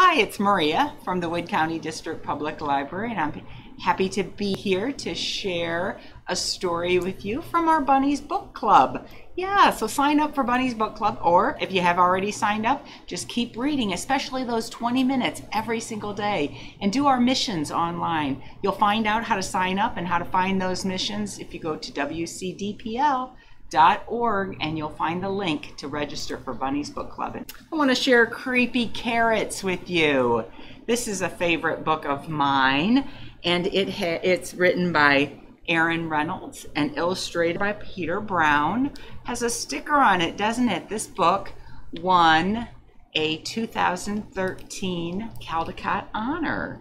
Hi, it's Maria from the Wood County District Public Library, and I'm happy to be here to share a story with you from our Bunny's Book Club. Yeah, so sign up for Bunny's Book Club, or if you have already signed up, just keep reading, especially those 20 minutes every single day, and do our missions online. You'll find out how to sign up and how to find those missions if you go to WCDPL org and you'll find the link to register for Bunny's Book Club. And I want to share Creepy Carrots with you. This is a favorite book of mine and it it's written by Aaron Reynolds and illustrated by Peter Brown. Has a sticker on it, doesn't it? This book won a 2013 Caldecott Honor.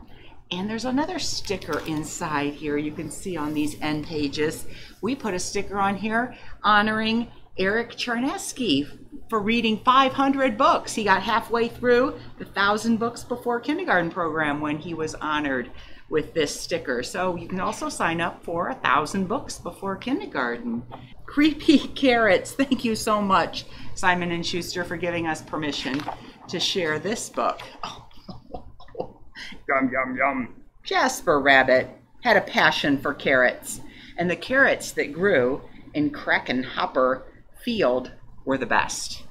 And there's another sticker inside here you can see on these end pages. We put a sticker on here honoring Eric Charnesky for reading 500 books. He got halfway through the 1,000 Books Before Kindergarten program when he was honored with this sticker. So you can also sign up for a 1,000 Books Before Kindergarten. Creepy Carrots, thank you so much, Simon & Schuster, for giving us permission to share this book. Oh. Yum, yum, yum. Jasper Rabbit had a passion for carrots, and the carrots that grew in Crackenhopper Field were the best.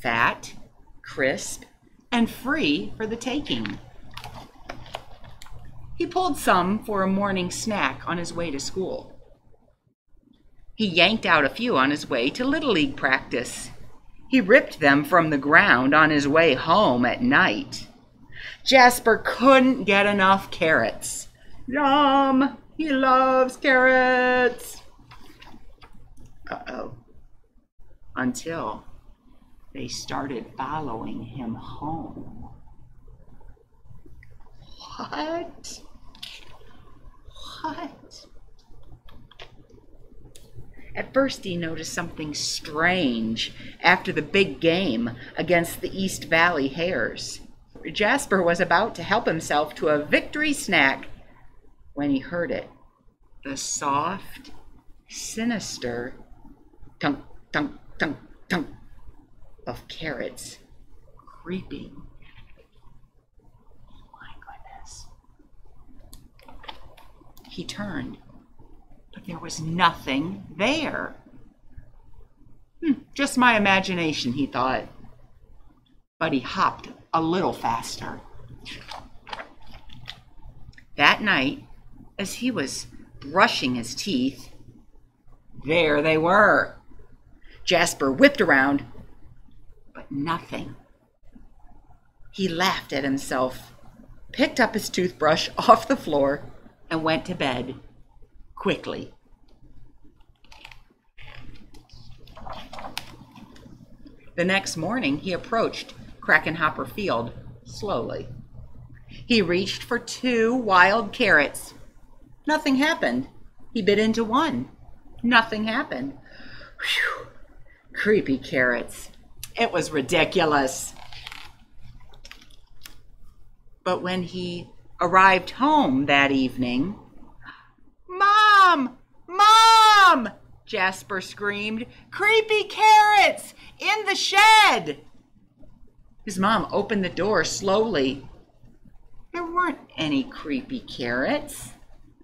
Fat, crisp, and free for the taking. He pulled some for a morning snack on his way to school. He yanked out a few on his way to Little League practice. He ripped them from the ground on his way home at night. Jasper couldn't get enough carrots. Yum! He loves carrots! Uh oh. Until they started following him home. What? What? At first, he noticed something strange after the big game against the East Valley Hares. Jasper was about to help himself to a victory snack when he heard it. The soft, sinister tunk, tunk, tunk, tunk of carrots creeping. My goodness. He turned, but there was nothing there. Hmm, just my imagination, he thought. But he hopped a little faster. That night, as he was brushing his teeth, there they were. Jasper whipped around, but nothing. He laughed at himself, picked up his toothbrush off the floor, and went to bed quickly. The next morning, he approached Hopper Field slowly. He reached for two wild carrots. Nothing happened. He bit into one. Nothing happened. Whew. Creepy carrots. It was ridiculous. But when he arrived home that evening, Mom! Mom! Jasper screamed. Creepy carrots! In the shed! His mom opened the door slowly. There weren't any creepy carrots.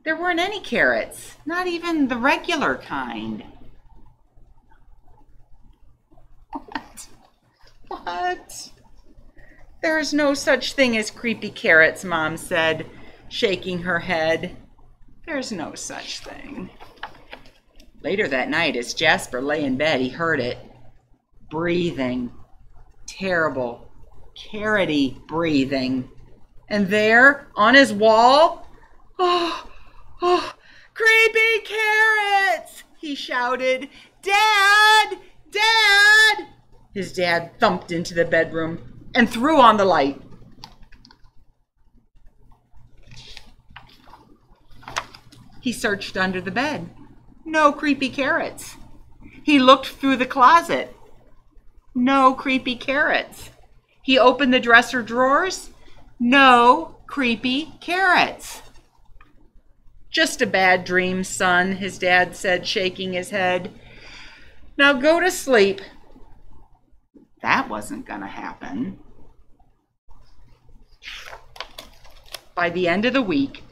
There weren't any carrots, not even the regular kind. What? What? There is no such thing as creepy carrots, Mom said, shaking her head. There's no such thing. Later that night, as Jasper lay in bed, he heard it breathing. Terrible, carroty breathing. And there, on his wall, oh, oh, creepy carrots! He shouted, Dad! Dad! His dad thumped into the bedroom and threw on the light. He searched under the bed. No creepy carrots. He looked through the closet. No creepy carrots. He opened the dresser drawers. No creepy carrots. Just a bad dream, son, his dad said, shaking his head. Now go to sleep. That wasn't going to happen. By the end of the week,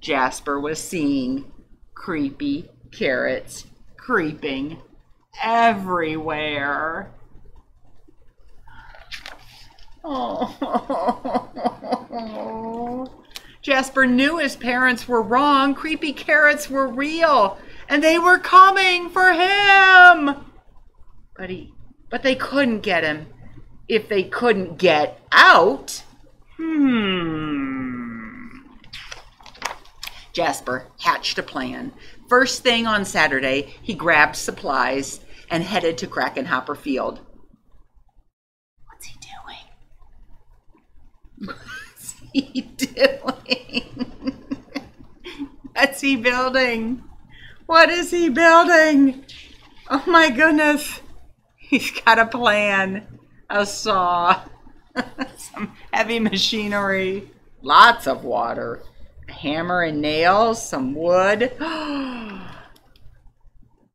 Jasper was seeing creepy carrots creeping everywhere. Oh. Jasper knew his parents were wrong. Creepy carrots were real, and they were coming for him. But he, but they couldn't get him. If they couldn't get out, hmm. Jasper hatched a plan. First thing on Saturday, he grabbed supplies and headed to Crackenhopper Field. What's he doing? What's he doing? What's he building? What is he building? Oh my goodness. He's got a plan. A saw. Some heavy machinery. Lots of water. A hammer and nails. Some wood.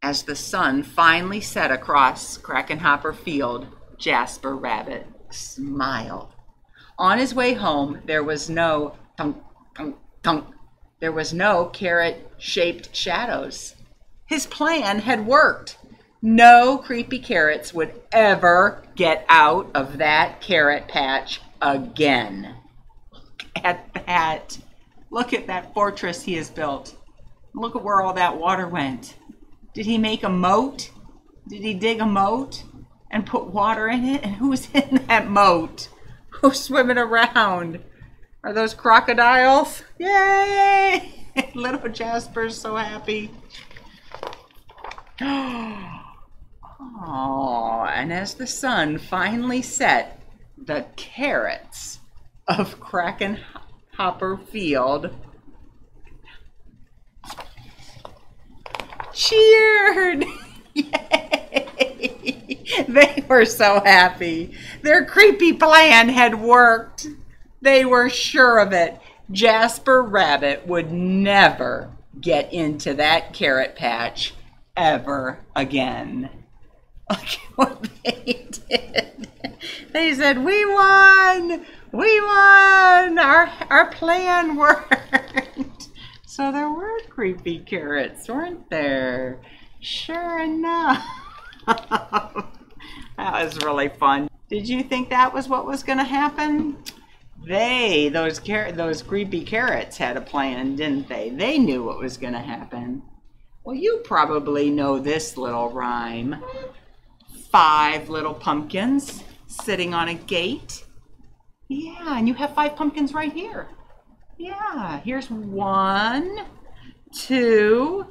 As the sun finally set across Crackenhopper Field, Jasper Rabbit smiled. On his way home, there was no thunk, thunk, thunk. There was no carrot shaped shadows. His plan had worked. No creepy carrots would ever get out of that carrot patch again. Look at that. Look at that fortress he has built. Look at where all that water went. Did he make a moat? Did he dig a moat and put water in it? And who's in that moat? Swimming around? Are those crocodiles? Yay! Little Jasper's so happy. Oh, and as the sun finally set, the carrots of Kraken Hopper Field cheered. They were so happy. Their creepy plan had worked. They were sure of it. Jasper Rabbit would never get into that carrot patch ever again. Look at what they did. They said, We won! We won! Our, our plan worked. So there were creepy carrots, weren't there? Sure enough. That was really fun. Did you think that was what was going to happen? They, those car- those creepy carrots had a plan, didn't they? They knew what was going to happen. Well, you probably know this little rhyme. Five little pumpkins sitting on a gate. Yeah, and you have five pumpkins right here. Yeah, here's one, two,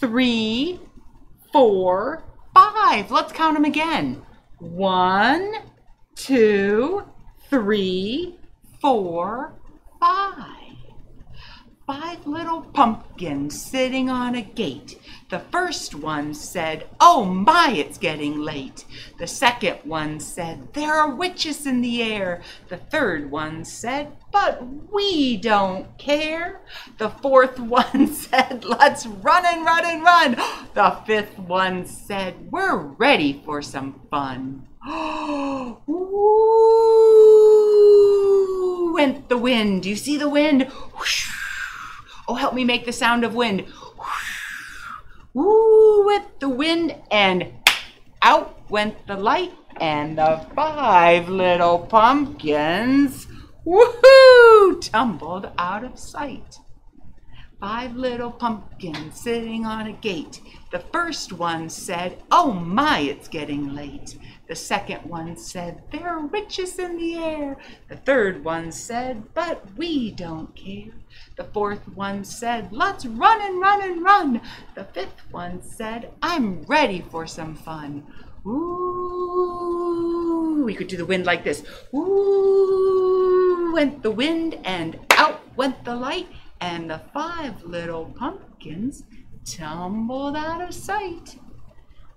three, four, five. Let's count them again. One, two, three, four, five. Five little pumpkins sitting on a gate. The first one said, Oh my, it's getting late. The second one said, There are witches in the air. The third one said, But we don't care. The fourth one said, Let's run and run and run. The fifth one said, We're ready for some fun. Ooh, went the wind. Do you see the wind? Whoosh. Oh, help me make the sound of wind. With the wind, and out went the light, and the five little pumpkins, woohoo, tumbled out of sight. Five little pumpkins sitting on a gate. The first one said, Oh my, it's getting late. The second one said, There are witches in the air. The third one said, But we don't care. The fourth one said, Let's run and run and run. The fifth one said, I'm ready for some fun. Ooh, we could do the wind like this. Ooh, went the wind and out went the light and the five little pumpkins tumbled out of sight.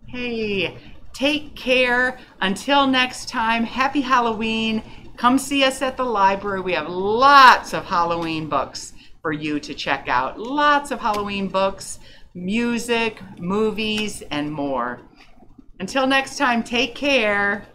Hey, take care. Until next time, happy Halloween. Come see us at the library. We have lots of Halloween books for you to check out. Lots of Halloween books, music, movies, and more. Until next time, take care.